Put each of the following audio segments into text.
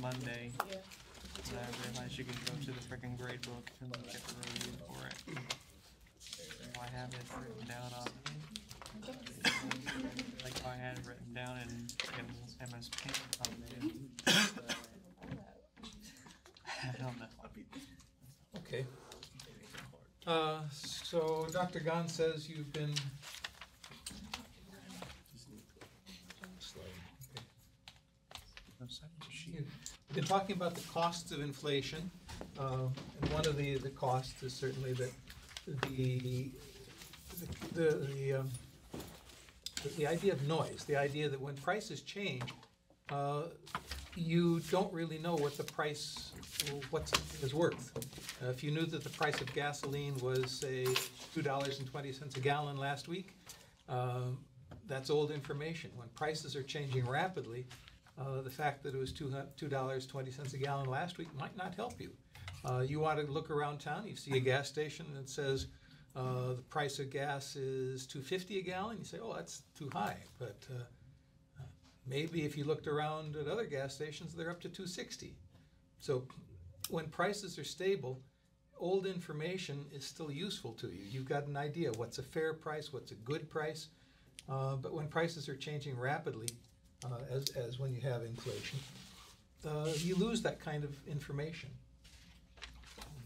Monday. And I realized you can go to the frickin' grade book and look at the review for it. So I have it written down on, like I had it written down in, in MS Paint on I don't know. Okay. Uh, so Dr. Gan says you've been. Been talking about the costs of inflation, uh, and one of the, the costs is certainly that the, the, the, um, the- the idea of noise, the idea that when prices change, uh, you don't really know what the price, what's, is worth. Uh, If you knew that the price of gasoline was, say, two dollars and twenty cents a gallon last week, um, that's old information. When prices are changing rapidly, uh, the fact that it was two, two dollars, twenty cents a gallon last week might not help you. Uh, you want to look around town, you see a gas station that says, uh, the price of gas is two fifty a gallon, you say, oh, that's too high, but, uh, Maybe if you looked around at other gas stations, they're up to two sixty. So when prices are stable, old information is still useful to you. You've got an idea what's a fair price, what's a good price. Uh, but when prices are changing rapidly, uh, as, as when you have inflation, uh, you lose that kind of information.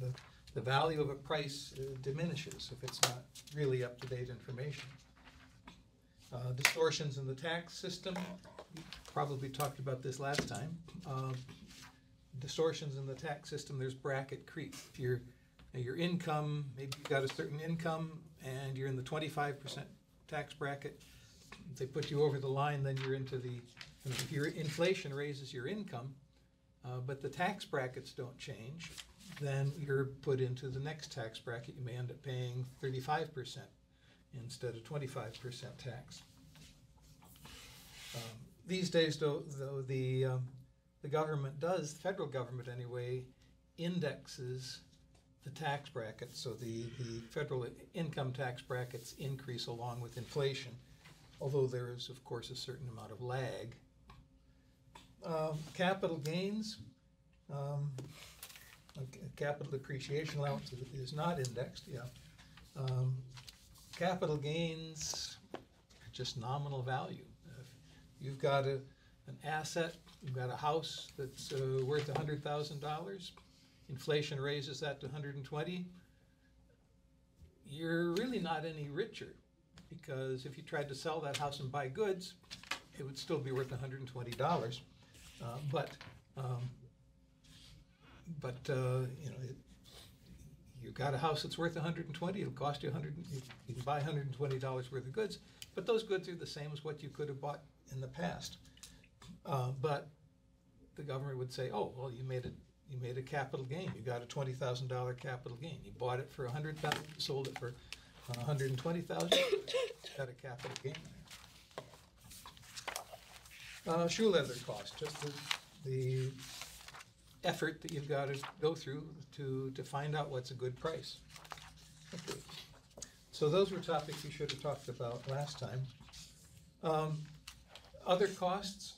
The, the value of a price uh, diminishes if it's not really up-to-date information. Uh, distortions in the tax system, we probably talked about this last time. Um, Distortions in the tax system, there's bracket creep. If your, your income, maybe you've got a certain income and you're in the twenty-five percent tax bracket, if they put you over the line, then you're into the, if your inflation raises your income, uh, but the tax brackets don't change, then you're put into the next tax bracket. You may end up paying thirty-five percent instead of twenty-five percent tax. Um, These days, though, though, the, um, the government does, the federal government anyway, indexes the tax brackets, so the, the federal income tax brackets increase along with inflation, although there is, of course, a certain amount of lag. Um, Capital gains, um, capital depreciation allowance is- not indexed, yeah. Um, Capital gains just nominal value. If You've got a, an asset, you've got a house that's uh, worth a hundred thousand dollars, inflation raises that to hundred and twenty. You're really not any richer, because if you tried to sell that house and buy goods, it would still be worth hundred and twenty dollars. Uh, But, um, but, uh, you know, it, you got a house that's worth 120. it'll cost you 100, you you can buy 120 dollars worth of goods, but those goods are the same as what you could have bought in the past. Uh, But the government would say, oh, well, you made it, you made a capital gain, you got a twenty thousand dollar capital gain, you bought it for a hundred thousand, sold it for a hundred and twenty thousand, got a capital gain. Uh, shoe leather cost, just the, the effort that you've got to go through to, to find out what's a good price. Okay. So those were topics you should have talked about last time. Um, Other costs,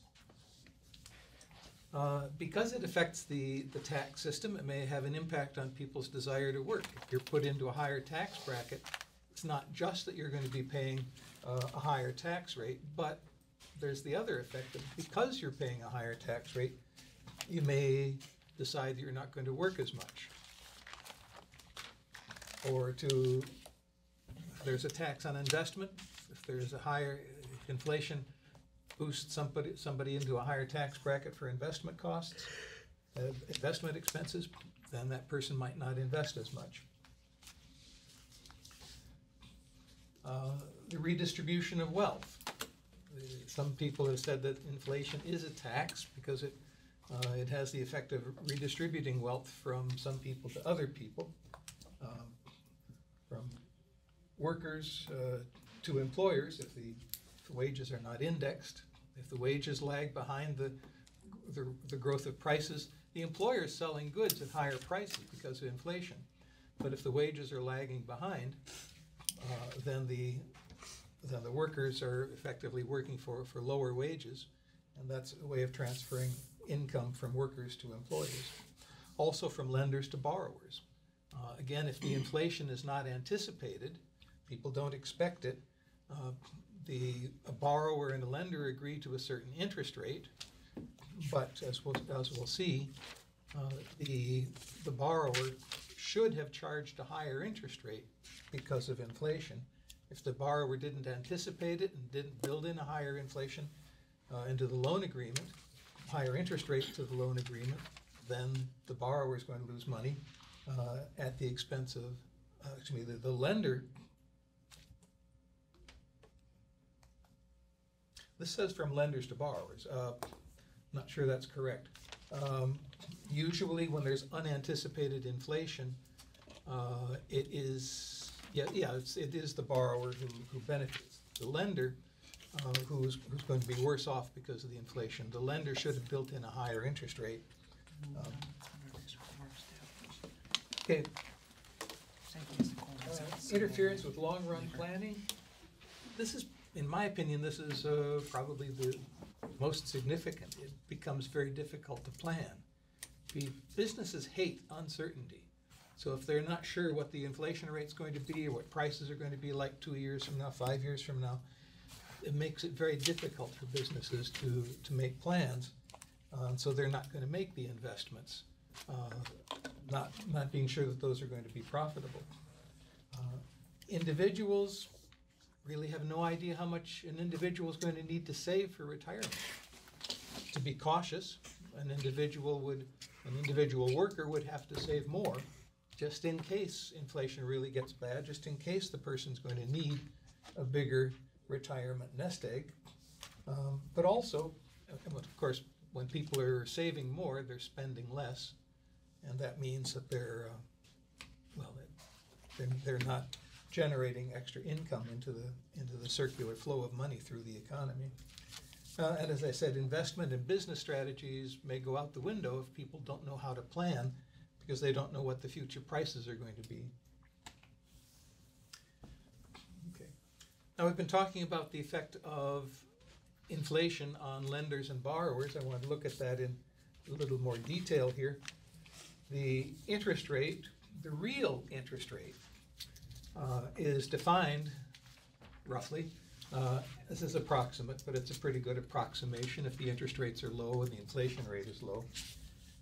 uh, because it affects the, the tax system, it may have an impact on people's desire to work. If you're put into a higher tax bracket, it's not just that you're going to be paying uh, a higher tax rate, but there's the other effect that because you're paying a higher tax rate, you may decide that you're not going to work as much. Or to, there's a tax on investment, if there's a higher, inflation boosts somebody, somebody into a higher tax bracket for investment costs, uh, investment expenses, then that person might not invest as much. Uh, The redistribution of wealth. Some people have said that inflation is a tax because it, uh, it has the effect of redistributing wealth from some people to other people, um, from workers uh, to employers if the if the wages are not indexed. If the wages lag behind the, the, the growth of prices, the employer is selling goods at higher prices because of inflation. But if the wages are lagging behind, uh, then the, then the workers are effectively working for, for lower wages, and that's a way of transferring income from workers to employers. Also from lenders to borrowers. Uh, again, if the inflation is not anticipated, people don't expect it, uh, the a borrower and a lender agree to a certain interest rate, but as we'll, as we'll see, uh, the, the borrower should have charged a higher interest rate because of inflation. If the borrower didn't anticipate it and didn't build in a higher inflation uh, into the loan agreement, higher interest rate to the loan agreement, then the borrower is going to lose money uh, at the expense of, uh, excuse me, the, the lender. This says from lenders to borrowers. Uh, not sure that's correct. Um, usually, when there's unanticipated inflation, uh, it is yeah yeah it's, it is the borrower who, who benefits. The lender, uh, who's who's going to be worse off because of the inflation. The lender should have built in a higher interest rate. Um, okay, uh, interference with long-run planning. This is, in my opinion, this is uh, probably the most significant. It becomes very difficult to plan. Businesses hate uncertainty. So if they're not sure what the inflation rate's going to be or what prices are going to be like two years from now, five years from now, it makes it very difficult for businesses to, to make plans. Uh, so they're not going to make the investments, uh, not, not being sure that those are going to be profitable. Uh, individuals really have no idea how much an individual is going to need to save for retirement. To be cautious, an individual would, an individual worker would have to save more just in case inflation really gets bad, just in case the person's going to need a bigger retirement nest egg. Um, but also, of course, when people are saving more, they're spending less, and that means that they're, uh, well, they're, they're not generating extra income into the into the circular flow of money through the economy. Uh, and as I said, investment and business strategies may go out the window if people don't know how to plan because they don't know what the future prices are going to be. Okay. Now we've been talking about the effect of inflation on lenders and borrowers. I want to look at that in a little more detail here. The interest rate, the real interest rate, uh, is defined roughly. Uh, this is approximate, but it's a pretty good approximation if the interest rates are low and the inflation rate is low.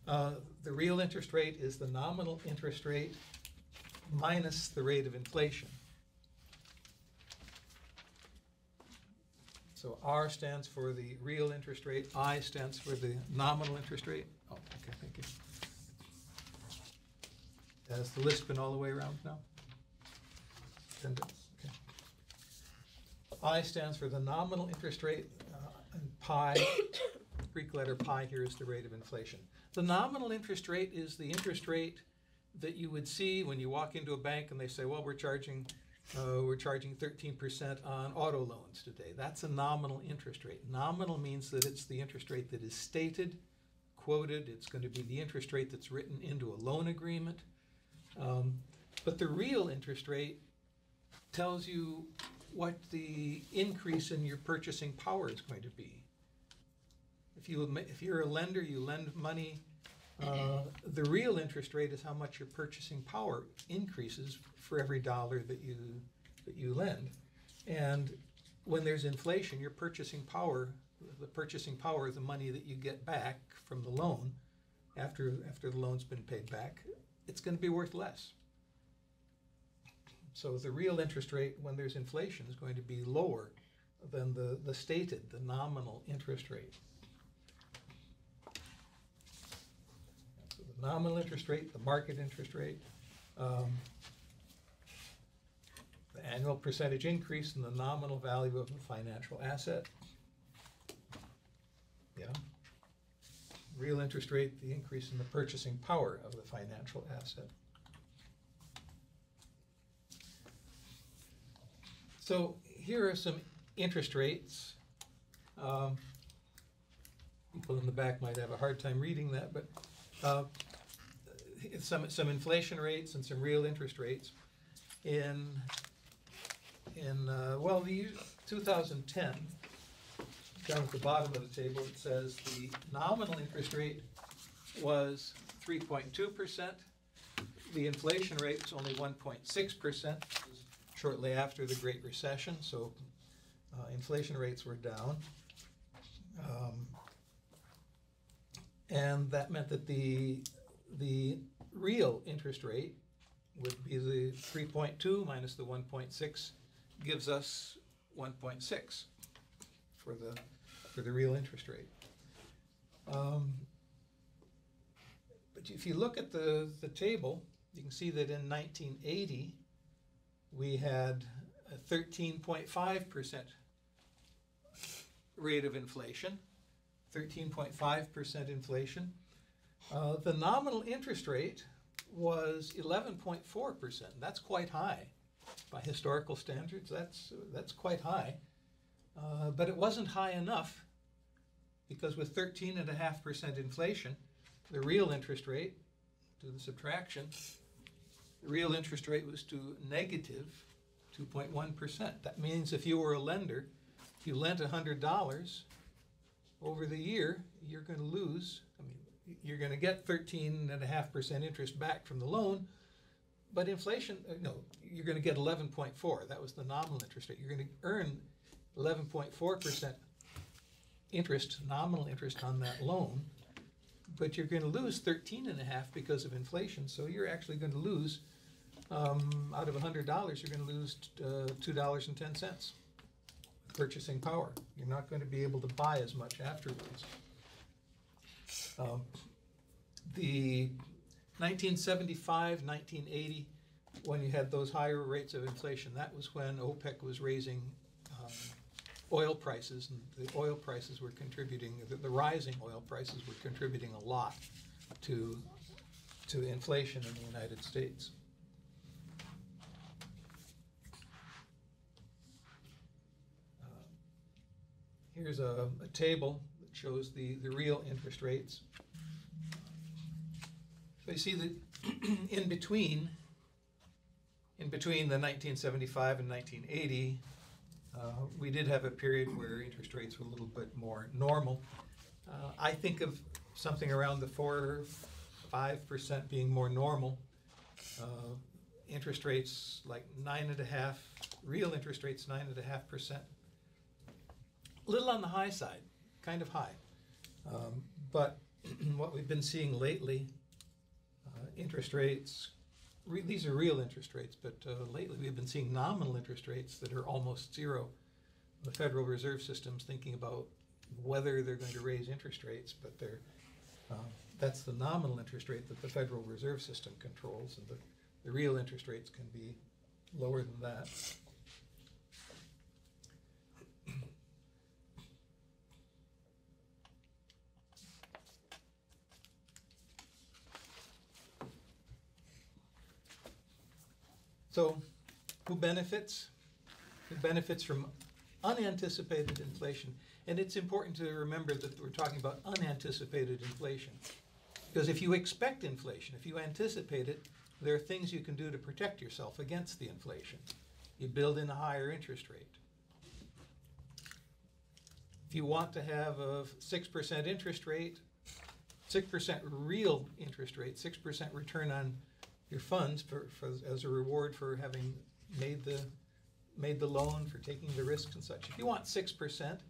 Uh, the real interest rate is the nominal interest rate minus the rate of inflation. So R stands for the real interest rate, I stands for the nominal interest rate. Oh, okay, thank you. Has the list been all the way around now? Then, okay. I stands for the nominal interest rate, uh, and pi, Greek letter pi here is the rate of inflation. The nominal interest rate is the interest rate that you would see when you walk into a bank and they say, well, we're charging, uh, we're charging 13% on auto loans today. That's a nominal interest rate. Nominal means that it's the interest rate that is stated, quoted. It's going to be the interest rate that's written into a loan agreement. Um, but the real interest rate tells you what the increase in your purchasing power is going to be. If you if you're a lender, you lend money. Uh, the real interest rate is how much your purchasing power increases for every dollar that you that you lend, and when there's inflation, your purchasing power, the purchasing power of the money that you get back from the loan, after after the loan's been paid back, it's going to be worth less. So the real interest rate when there's inflation is going to be lower than the, the stated, the nominal interest rate. So the nominal interest rate, the market interest rate, um, the annual percentage increase in the nominal value of a financial asset. Yeah. Real interest rate, the increase in the purchasing power of the financial asset. So here are some interest rates. Um, people in the back might have a hard time reading that, but uh, some some inflation rates and some real interest rates in in uh, well the 2010 down at the bottom of the table, it says the nominal interest rate was three point two percent. The inflation rate was only one point six percent shortly after the Great Recession, so uh, inflation rates were down. Um, And that meant that the, the real interest rate would be the three point two minus the one point six gives us one point six for the, for the real interest rate. Um, But if you look at the, the table, you can see that in nineteen eighty, we had a thirteen point five percent rate of inflation, thirteen point five percent inflation. Uh, the nominal interest rate was eleven point four percent. That's quite high by historical standards. That's that's quite high, uh, but it wasn't high enough because with thirteen and a half percent inflation, the real interest rate, do the subtraction, the real interest rate was to negative negative two point one percent. That means if you were a lender, if you lent hundred dollars over the year, you're gonna lose, I mean, you're get and a half percent interest back from the loan, but inflation, uh, no, you're gonna get eleven point four, that was the nominal interest rate, you're earn eleven point four percent interest, nominal interest on that loan, but you're lose thirteen and a half because of inflation, so you're actually gonna lose, um, out of a hundred dollars, you're gonna lose, uh, two dollars and ten cents purchasing power. You're not going to be able to buy as much afterwards. Um, The 1975, 1980, when you had those higher rates of inflation, that was when OPEC was raising um, oil prices, and the oil prices were contributing, the- the rising oil prices were contributing a lot to, to inflation in the United States. Here's a, a table that shows the, the real interest rates. So you see that in between, in between the nineteen seventy-five and nineteen eighty, uh, we did have a period where interest rates were a little bit more normal. Uh, I think of something around the four, five percent being more normal. Uh, Interest rates like nine and a half, real interest rates nine and a half percent little on the high side, kind of high. Um, But what we've been seeing lately, uh, interest rates, re- these are real interest rates, but uh, lately we've been seeing nominal interest rates that are almost zero. The Federal Reserve System's thinking about whether they're going to raise interest rates, but they're, uh, that's the nominal interest rate that the Federal Reserve System controls, and the, the real interest rates can be lower than that. So, who benefits? Who benefits from unanticipated inflation? And it's important to remember that we're talking about unanticipated inflation. Because if you expect inflation, if you anticipate it, there are things you can do to protect yourself against the inflation. You build in a higher interest rate. If you want to have a six percent interest rate, six percent real interest rate, six percent return on your funds for, for, as a reward for having made the, made the loan, for taking the risks and such. If you want six percent,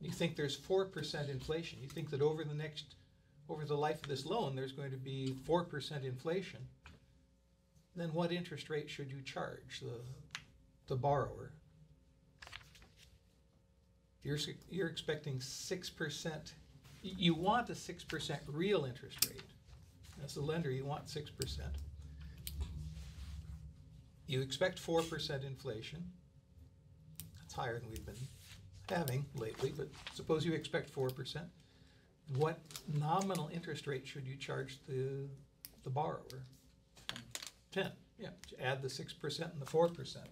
you think there's four percent inflation, you think that over the next, over the life of this loan, there's going to be four percent inflation, then what interest rate should you charge the, the borrower? You're, you're expecting six percent, you want a six percent real interest rate. As a lender, you want six percent. You expect four percent inflation. That's higher than we've been having lately, but suppose you expect four percent. What nominal interest rate should you charge the, the borrower? Ten, yeah, add the six percent and the four percent,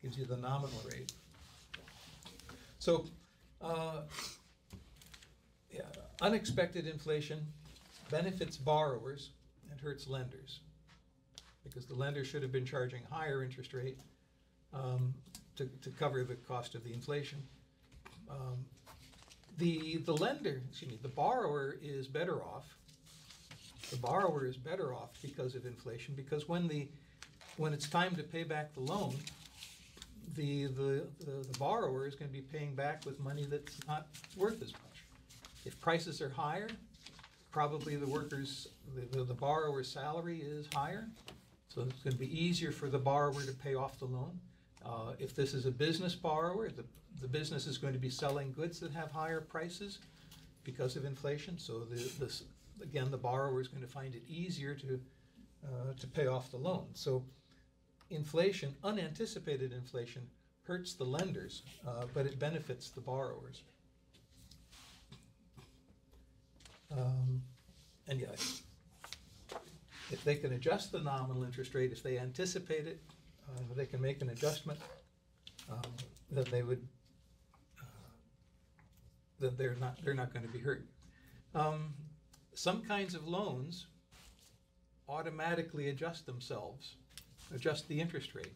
gives you the nominal rate. So, uh, yeah, unexpected inflation benefits borrowers and hurts lenders because the lender should have been charging higher interest rate um, to, to cover the cost of the inflation. Um, The, the lender, excuse me, the borrower is better off. The borrower is better off because of inflation, because when the, when it's time to pay back the loan, the, the, the the borrower is gonna be paying back with money that's not worth as much. If prices are higher, probably the workers, the, the- the borrower's salary is higher, so it's gonna be easier for the borrower to pay off the loan. Uh, if this is a business borrower, the, the business is going to be selling goods that have higher prices because of inflation, so the, this, again, the borrower is gonna find it easier to, uh, to pay off the loan. So inflation, unanticipated inflation, hurts the lenders, uh, but it benefits the borrowers. Um, And yeah, if they can adjust the nominal interest rate, if they anticipate it, uh, they can make an adjustment, um, then they would, uh, then they're not, they're not gonna be hurt. Um, Some kinds of loans automatically adjust themselves, adjust the interest rate.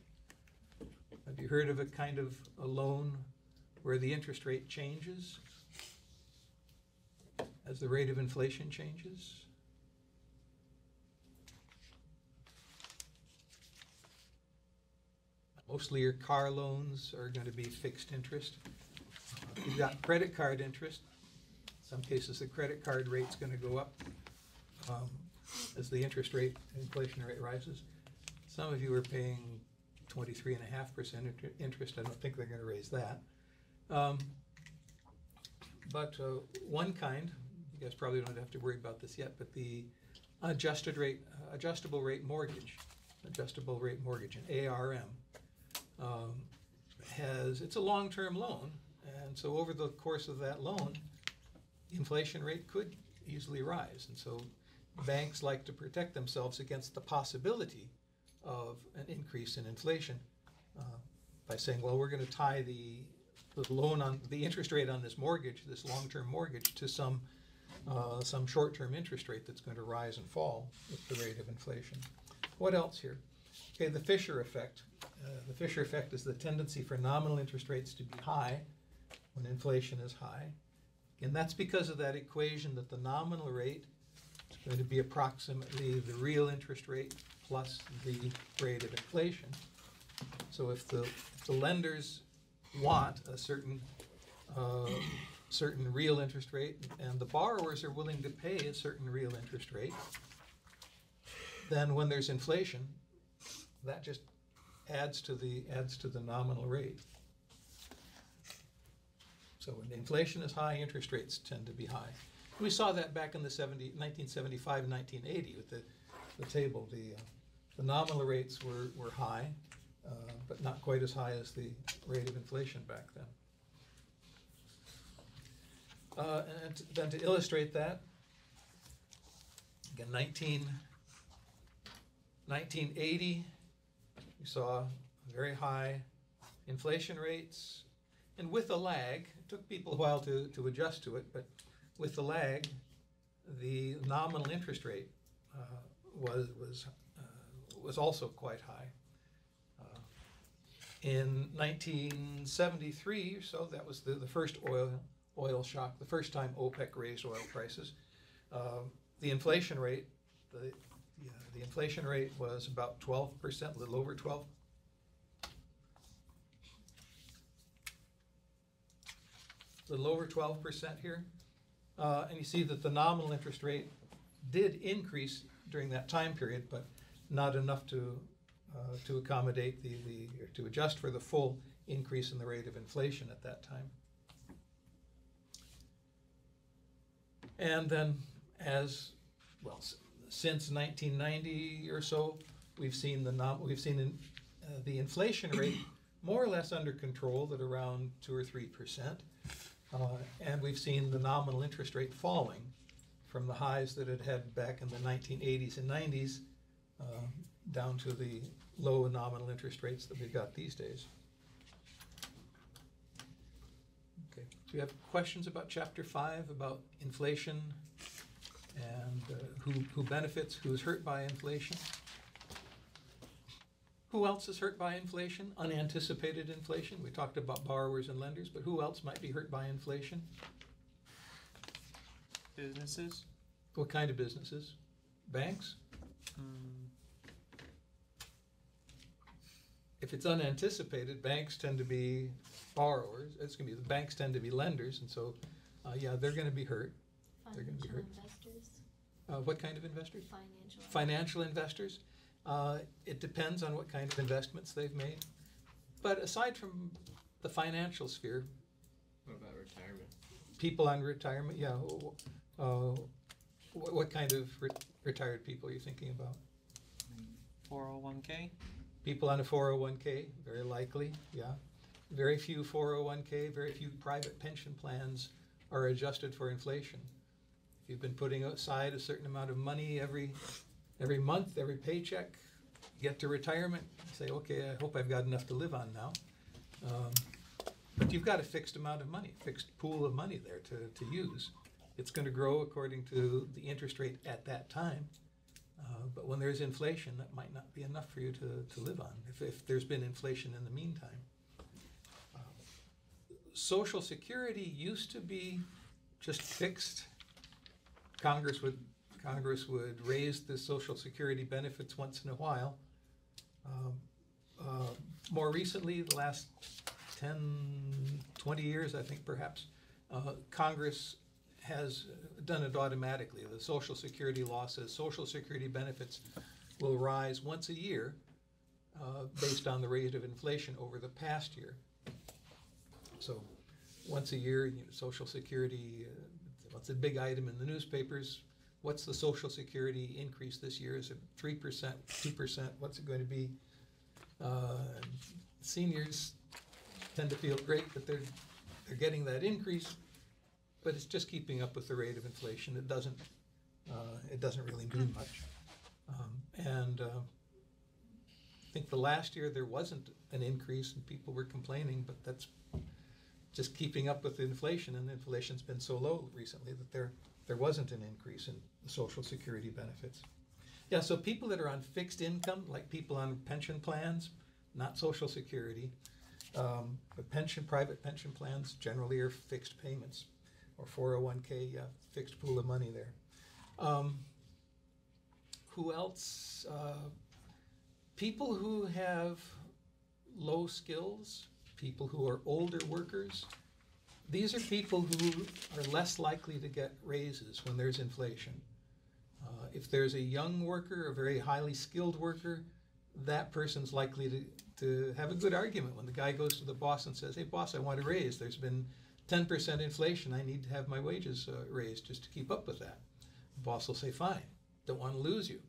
Have you heard of a kind of a loan where the interest rate changes as the rate of inflation changes? Mostly your car loans are gonna be fixed interest. Uh, You've got credit card interest. Some cases, the credit card rate's gonna go up um, as the interest rate, inflation rate rises. Some of you are paying twenty-three and a half percent interest. I don't think they're gonna raise that. Um, But uh, one kind, you guys probably don't have to worry about this yet, but the adjusted rate, adjustable rate mortgage, adjustable rate mortgage, an ARM, um, has, it's a long-term loan, and so over the course of that loan, the inflation rate could easily rise, and so banks like to protect themselves against the possibility of an increase in inflation uh, by saying, well, we're gonna tie the, the loan on, the interest rate on this mortgage, this long-term mortgage, to some, uh, some short-term interest rate that's going to rise and fall with the rate of inflation. What else here? Okay, the Fisher effect. Uh, The Fisher effect is the tendency for nominal interest rates to be high when inflation is high. And that's because of that equation that the nominal rate is going to be approximately the real interest rate plus the rate of inflation. So if the, if the lenders want a certain, uh, certain real interest rate, and the borrowers are willing to pay a certain real interest rate, then when there's inflation, that just adds to the, adds to the nominal rate. So when inflation is high, interest rates tend to be high. We saw that back in the 70, 1975 1980 with the, the table. The, uh, the nominal rates were, were high, uh, but not quite as high as the rate of inflation back then. Uh, and then to illustrate that, again, 19, 1980, we saw very high inflation rates, and with a lag, it took people a while to, to adjust to it, but with the lag, the nominal interest rate uh, was, was, uh, was also quite high. Uh, In 1973 or so, that was the, the first oil, oil shock, the first time OPEC raised oil prices. Um, The inflation rate, the, yeah, the inflation rate was about 12%, a little over 12. A little over twelve percent here. Uh, and you see that the nominal interest rate did increase during that time period, but not enough to, uh, to accommodate the, the, or to adjust for the full increase in the rate of inflation at that time. And then as, well, since nineteen ninety or so, we've seen the nom, we've seen in, uh, the inflation rate more or less under control at around two or three percent. Uh, And we've seen the nominal interest rate falling from the highs that it had back in the nineteen eighties and nineties down to the low nominal interest rates that we've got these days. Okay, do you have questions about chapter five, about inflation and uh, who, who benefits, who's hurt by inflation? Who else is hurt by inflation? Unanticipated inflation. We talked about borrowers and lenders, but who else might be hurt by inflation? businesses. What kind of businesses? Banks? Mm, If it's unanticipated, banks tend to be borrowers, it's gonna be, the banks tend to be lenders, and so, uh, yeah, they're gonna be hurt. They're gonna be hurt. investors, Uh, what kind of investors? financial. Financial investors. Uh, it depends on what kind of investments they've made. But aside from the financial sphere, What about retirement? people on retirement, yeah, uh, what, what kind of re- retired people are you thinking about? 401k. People on a four oh one K, very likely, yeah. Very few four oh one K, very few private pension plans are adjusted for inflation. You've been putting aside a certain amount of money every, every month, every paycheck, get to retirement, say, okay, I hope I've got enough to live on now. Um, But you've got a fixed amount of money, fixed pool of money there to, to use. It's gonna grow according to the interest rate at that time. Uh, But when there's inflation, that might not be enough for you to, to live on, if, if there's been inflation in the meantime. Uh, Social Security used to be just fixed. Congress would, Congress would raise the Social Security benefits once in a while. Um, uh, More recently, the last 10, 20 years, I think perhaps, uh, Congress has done it automatically. The Social Security law says Social Security benefits will rise once a year uh, based on the rate of inflation over the past year. So, once a year, you know, Social Security, uh, what's a big item in the newspapers? What's the Social Security increase this year? Is it three percent, two percent? What's it going to be? Uh, Seniors tend to feel great that they're, they're getting that increase, but it's just keeping up with the rate of inflation. It doesn't, uh, it doesn't really mean much. Um, And uh, I think the last year, there wasn't an increase and people were complaining, but that's just keeping up with inflation, and inflation's been so low recently that there, there wasn't an increase in social security benefits. Yeah, so people that are on fixed income, like people on pension plans, not social security, um, but pension, private pension plans generally are fixed payments, or four oh one K, yeah, fixed pool of money there. Um, Who else? Uh, People who have low skills, people who are older workers, these are people who are less likely to get raises when there's inflation. Uh, If there's a young worker, a very highly skilled worker, that person's likely to, to have a good argument when the guy goes to the boss and says, hey, boss, I want a raise. There's been ten percent inflation. I need to have my wages uh, raised just to keep up with that. The boss will say, fine, don't want to lose you.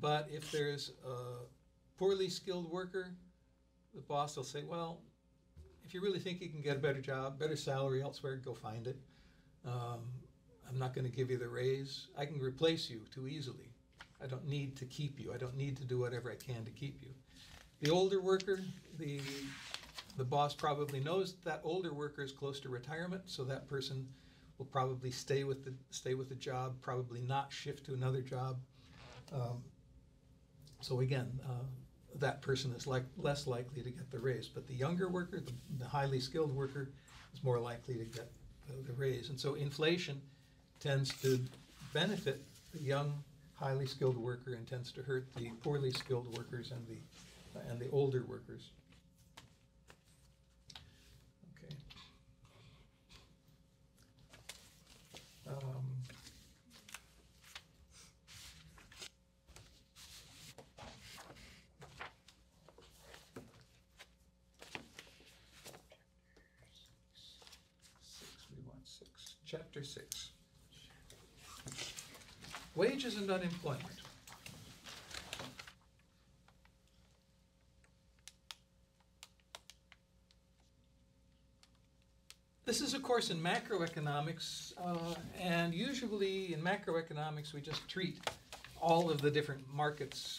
But if there's a poorly skilled worker, the boss will say, well, if you really think you can get a better job, better salary elsewhere, go find it. Um, I'm not going to give you the raise. I can replace you too easily. I don't need to keep you. I don't need to do whatever I can to keep you. The older worker, the the boss probably knows that older worker is close to retirement, so that person will probably stay with the stay with the job, probably not shift to another job. Um, so again, uh, that person is like less likely to get the raise. But the younger worker, the, the highly skilled worker, is more likely to get the, the raise. And so inflation tends to benefit the young, highly skilled worker and tends to hurt the poorly skilled workers and the and the older workers. Okay. Um, Six, we want six. Chapter six. Wages and unemployment. This is a course in macroeconomics, uh, and usually in macroeconomics, we just treat all of the different markets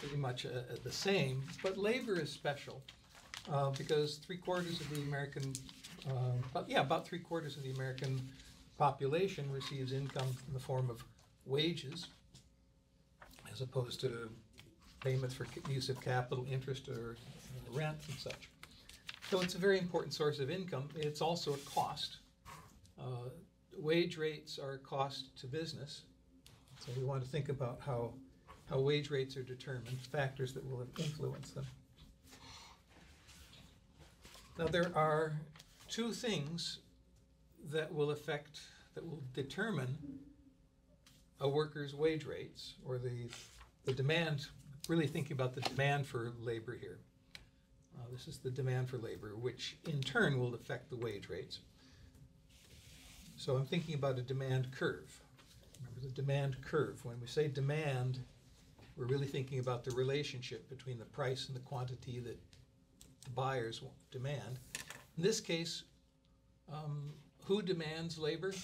pretty much uh, uh, the same, but labor is special uh, because three quarters of the American, uh, about, yeah, about three quarters of the American population receives income in the form of wages as opposed to payments for use of capital, interest, or uh, rent and such. So it's a very important source of income. It's also a cost. Uh, wage rates are a cost to business. So we want to think about how, how wage rates are determined, factors that will influence them. Now, there are two things that will affect, that will determine a worker's wage rates, or the, the demand, really thinking about the demand for labor here. Uh, this is the demand for labor, which in turn will affect the wage rates. So I'm thinking about a demand curve. Remember the demand curve. When we say demand, we're really thinking about the relationship between the price and the quantity that the buyers demand. In this case, um, who demands labor?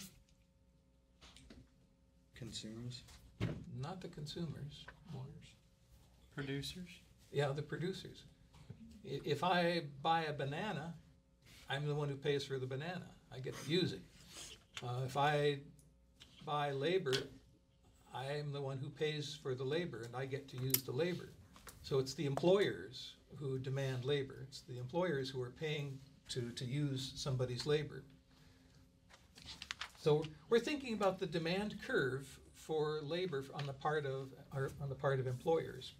Consumers? Not the consumers. Producers? Yeah, the producers. I- If I buy a banana, I'm the one who pays for the banana. I get to use it. Uh, if I buy labor, I am the one who pays for the labor and I get to use the labor. So it's the employers who demand labor. It's the employers who are paying to, to use somebody's labor. So we're thinking about the demand curve for labor on the part of, on the part of employers.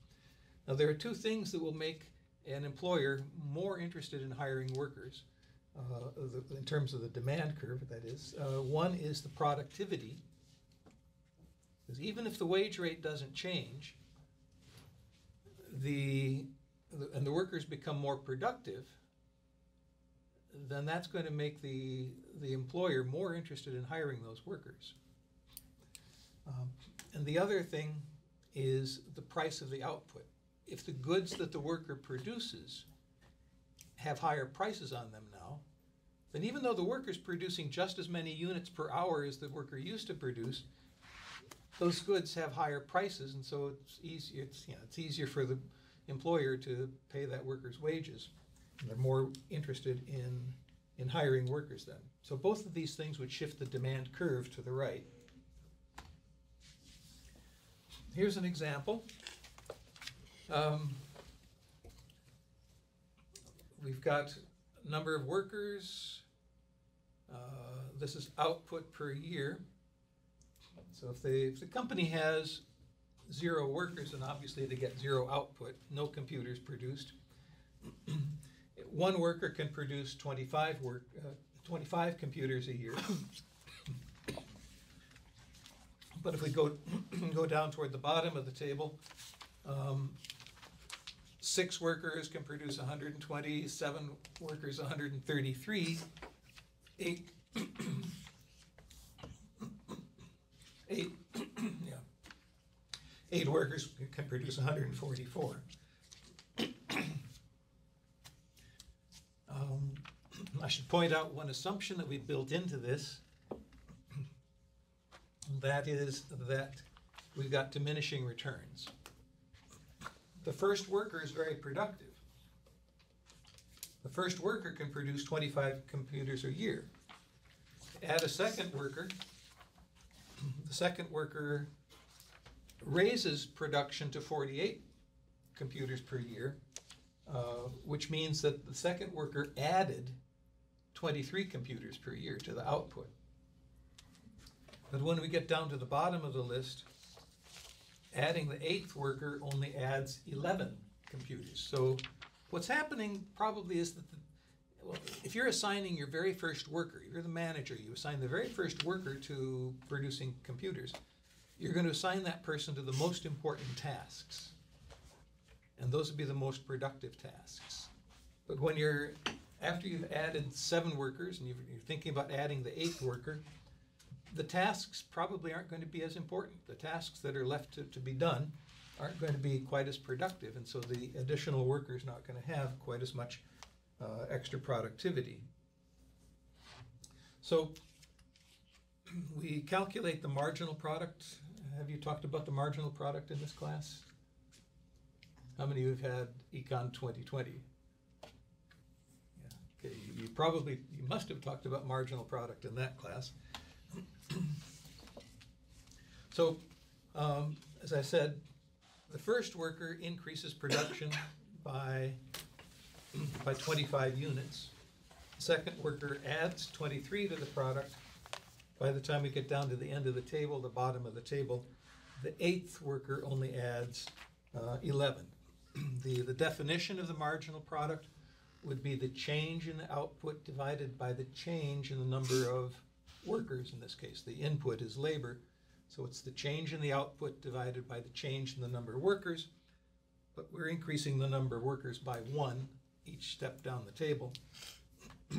Now, there are two things that will make an employer more interested in hiring workers, uh, in terms of the demand curve, that is. Uh, One is the productivity. Because even if the wage rate doesn't change, the- and the workers become more productive, then that's going to make the, the employer more interested in hiring those workers. Um, And the other thing is the price of the output. If the goods that the worker produces have higher prices on them now, then even though the worker's producing just as many units per hour as the worker used to produce, those goods have higher prices, and so it's easier, it's, you know, it's easier for the employer to pay that worker's wages. They're more interested in, in hiring workers then. So both of these things would shift the demand curve to the right. Here's an example. Um, We've got a number of workers. Uh, This is output per year. So if they, if the company has zero workers, then obviously they get zero output, no computers produced. one worker can produce 25 work, uh, 25 computers a year. but if we go go down toward the bottom of the table, um, six workers can produce 120, seven workers 133, eight, eight, yeah, eight workers can produce 144. I should point out one assumption that we built into this. That is that we've got diminishing returns. The first worker is very productive. The first worker can produce twenty-five computers a year. Add a second worker, the second worker raises production to forty-eight computers per year, uh, which means that the second worker added twenty-three computers per year to the output. But when we get down to the bottom of the list, adding the eighth worker only adds eleven computers. So what's happening probably is that, the- well, if you're assigning your very first worker, you're the manager, you assign the very first worker to producing computers, you're gonna assign that person to the most important tasks. And those would be the most productive tasks. But when you're, after you've added seven workers and you're thinking about adding the eighth worker, the tasks probably aren't going to be as important. The tasks that are left to, to be done aren't going to be quite as productive, and so the additional worker is not going to have quite as much uh, extra productivity. So we calculate the marginal product. Have you talked about the marginal product in this class? How many of you have had Econ 2020? You- probably, you must have talked about marginal product in that class. So, um, as I said, the first worker increases production by, by twenty-five units. The Second worker adds twenty-three to the product, By the time we get down to the end of the table, the bottom of the table, the eighth worker only adds uh, 11. The, the definition of the marginal product would be the change in the output divided by the change in the number of workers in this case. The input is labor, so it's the change in the output divided by the change in the number of workers. But we're increasing the number of workers by one each step down the table.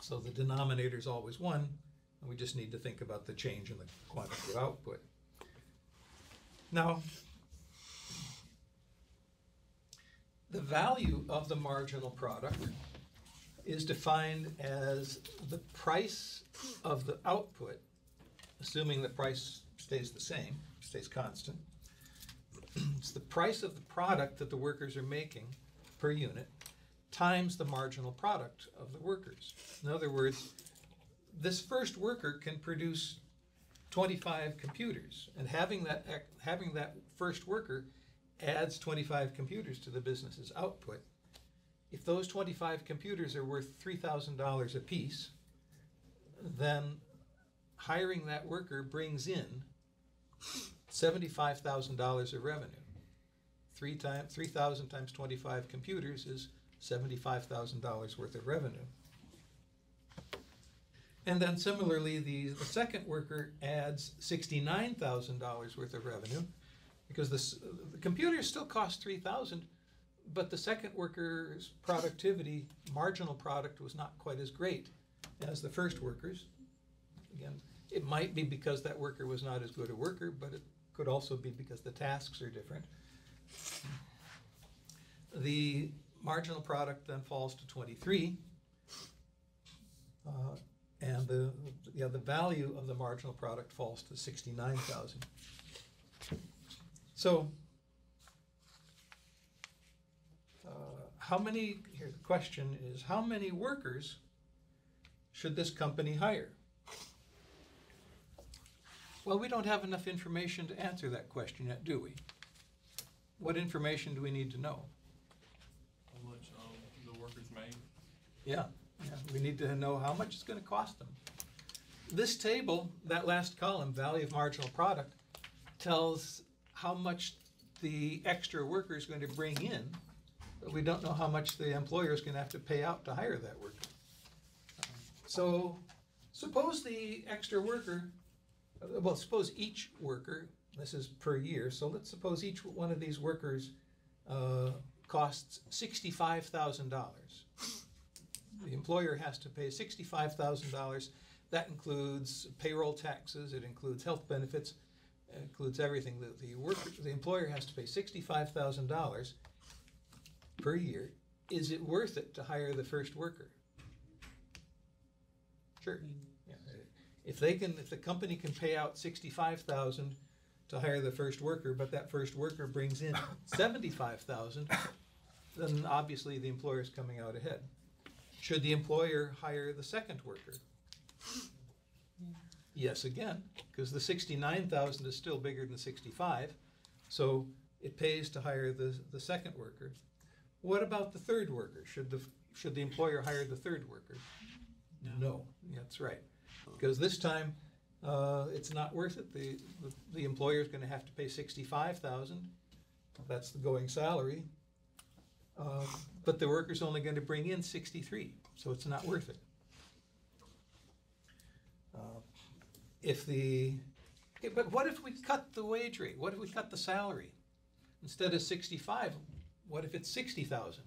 So the denominator is always one, and we just need to think about the change in the quantity of output. Now, the value of the marginal product is defined as the price of the output, assuming the price stays the same, stays constant. It's the price of the product that the workers are making per unit times the marginal product of the workers. In other words, this first worker can produce 25 computers, and having that having that first worker adds 25 computers to the business's output. If those 25 computers are worth $3,000 apiece, then hiring that worker brings in $75,000 of revenue. Three times, 3,000 times 25 computers is $75,000 worth of revenue. And then similarly, the, the second worker adds $69,000 worth of revenue because this, the computers still cost 3,000, but the second worker's productivity, marginal product was not quite as great as the first worker's. Again, it might be because that worker was not as good a worker, but it could also be because the tasks are different. The marginal product then falls to twenty-three. Uh, And the, yeah, the value of the marginal product falls to sixty-nine thousand. So, uh, how many, here, the question is, how many workers should this company hire? Well, we don't have enough information to answer that question yet, do we? What information do we need to know? How much, um, the workers made? Yeah, yeah, we need to know how much it's gonna cost them. This table, that last column, value of marginal product, tells how much the extra worker is going to bring in, but we don't know how much the employer is gonna have to pay out to hire that worker. So, suppose the extra worker, well, suppose each worker, this is per year, so let's suppose each one of these workers uh, costs sixty-five thousand dollars. The employer has to pay sixty-five thousand dollars. That includes payroll taxes, it includes health benefits, it includes everything. The, the worker, the employer has to pay sixty-five thousand dollars per year. Is it worth it to hire the first worker? Sure. Yeah. Uh, if they can, if the company can pay out sixty-five thousand to hire the first worker, but that first worker brings in seventy-five thousand, then obviously the employer is coming out ahead. Should the employer hire the second worker? Yes, again, because the sixty-nine thousand is still bigger than sixty-five, so it pays to hire the, the second worker. What about the third worker? Should the, should the employer hire the third worker? No, that's right, because this time, uh, it's not worth it, the, the- the employer's gonna have to pay sixty-five thousand, that's the going salary. Uh, But the worker's only gonna bring in sixty-three, so it's not worth it. If the, but what if we cut the wage rate? What if we cut the salary? Instead of sixty-five, what if it's sixty thousand?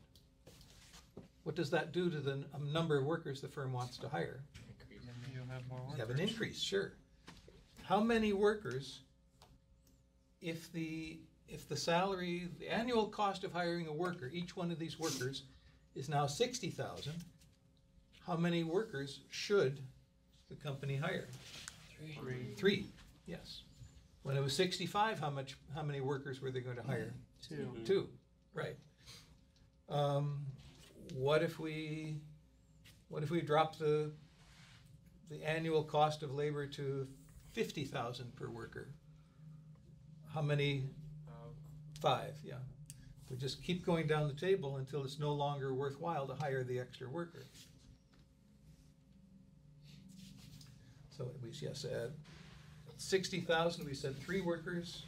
What does that do to the um, number of workers the firm wants to hire? You'll have more You have an increase, sure. How many workers, if the, if the salary, the annual cost of hiring a worker, each one of these workers is now sixty thousand, how many workers should the company hire? Three, Three, yes. When it was sixty-five, how much, how many workers were they going to hire? two. Two, right. Um, what if we, what if we drop the, the annual cost of labor to fifty thousand per worker? How many, five, yeah. We just keep going down the table until it's no longer worthwhile to hire the extra worker. So we, yes, at sixty thousand, we said three workers.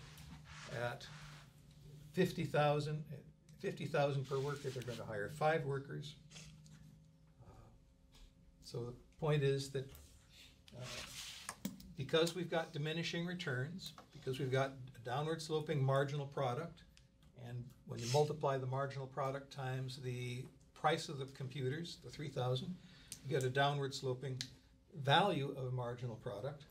At fifty thousand, fifty thousand per worker, they're gonna hire five workers. So the point is that, uh, because we've got diminishing returns, because we've got a downward sloping marginal product, and when you multiply the marginal product times the price of the computers, the three thousand, you get a downward sloping value of a marginal product.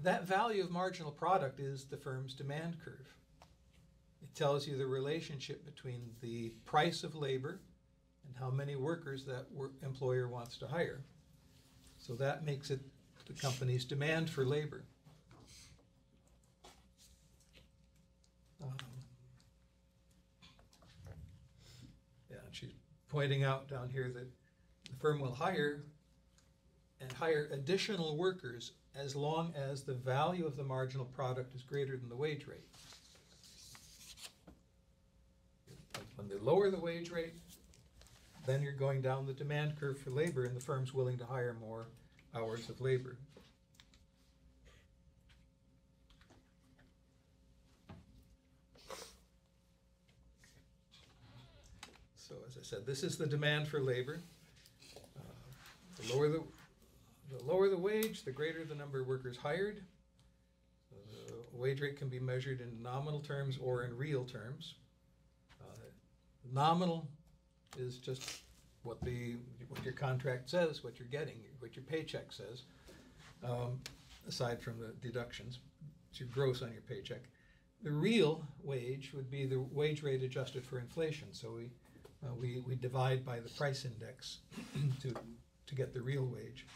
That value of marginal product is the firm's demand curve. It tells you the relationship between the price of labor and how many workers that employer wants to hire. So that makes it the company's demand for labor. Um, Yeah, she's pointing out down here that the firm will hire and hire additional workers as long as the value of the marginal product is greater than the wage rate. When they lower the wage rate, then you're going down the demand curve for labor and the firm's willing to hire more hours of labor. So as I said, this is the demand for labor. Uh, The lower the, the lower the wage, the greater the number of workers hired. The wage rate can be measured in nominal terms or in real terms. Uh, Nominal is just what the, what your contract says, what you're getting, what your paycheck says, um, aside from the deductions, it's your gross on your paycheck. The real wage would be the wage rate adjusted for inflation, so we, uh, we, we divide by the price index to, to get the real wage.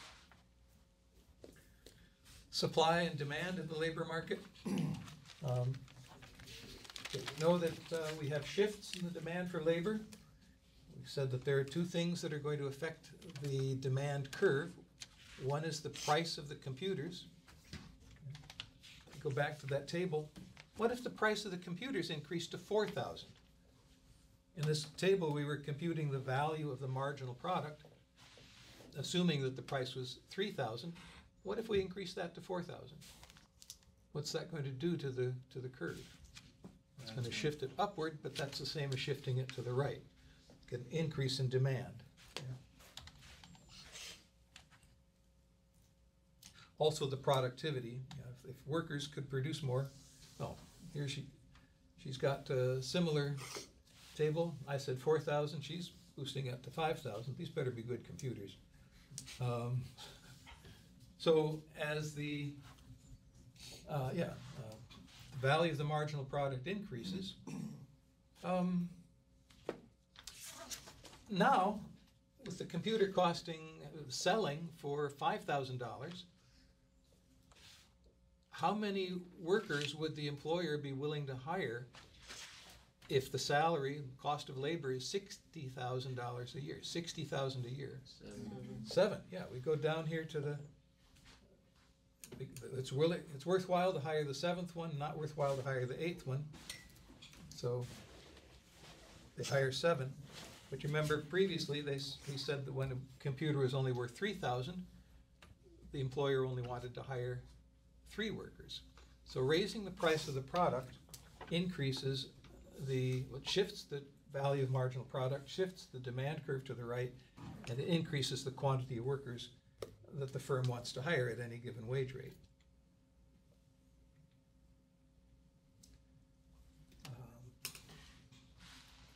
Supply and demand in the labor market. Um, we Know that uh, we have shifts in the demand for labor. We've said that there are two things that are going to affect the demand curve. One is the price of the computers. Go back to that table. What if the price of the computers increased to four thousand? In this table, we were computing the value of the marginal product, assuming that the price was three thousand. What if we increase that to four thousand? What's that going to do to the, to the curve? It's gonna shift it upward, but that's the same as shifting it to the right. Get an increase in demand. Also, the productivity, you know, if, if workers could produce more, well, here she, she's got a similar table. I said four thousand, she's boosting up to five thousand. These better be good computers. Um, So as the, uh, yeah, uh, the value of the marginal product increases, um, now, with the computer costing, selling for five thousand dollars, how many workers would the employer be willing to hire if the salary, cost of labor is sixty thousand dollars a year, sixty thousand a year? Seven. Seven, yeah, we go down here to the, it's really, it's worthwhile to hire the seventh one, not worthwhile to hire the eighth one. So they hire seven, but you remember previously, they, he said that when a computer was only worth three thousand, the employer only wanted to hire three workers. So raising the price of the product increases the, shifts the value of marginal product, shifts the demand curve to the right, and it increases the quantity of workers that the firm wants to hire at any given wage rate. Um,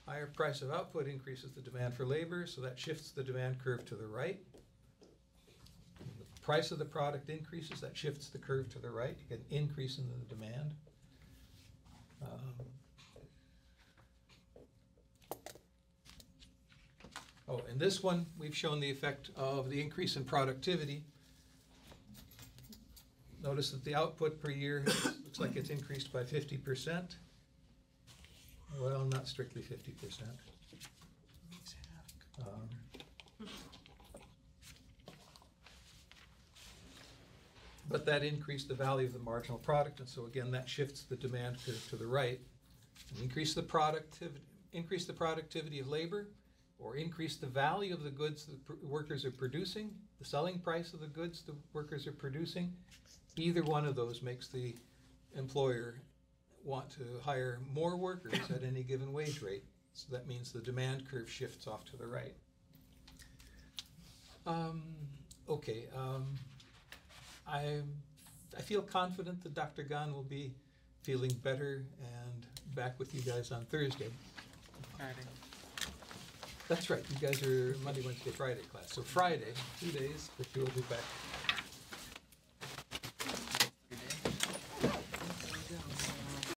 Higher price of output increases the demand for labor, so that shifts the demand curve to the right. The Price of the product increases, that shifts the curve to the right, you get an increase in the demand. And this one, we've shown the effect of the increase in productivity. Notice that the output per year looks like it's increased by fifty percent. Well, not strictly fifty percent. Um, But that increased the value of the marginal product, and so again, that shifts the demand curve to the right. Increase the productivity, increase the productivity of labor, or increase the value of the goods the workers are producing, the selling price of the goods the workers are producing, either one of those makes the employer want to hire more workers at any given wage rate. So that means the demand curve shifts off to the right. Um, okay, um, I, I feel confident that Dr. Gan will be feeling better and back with you guys on Thursday. Friday. That's right, you guys are Monday, Wednesday, Friday class, so Friday, two days, but you will be back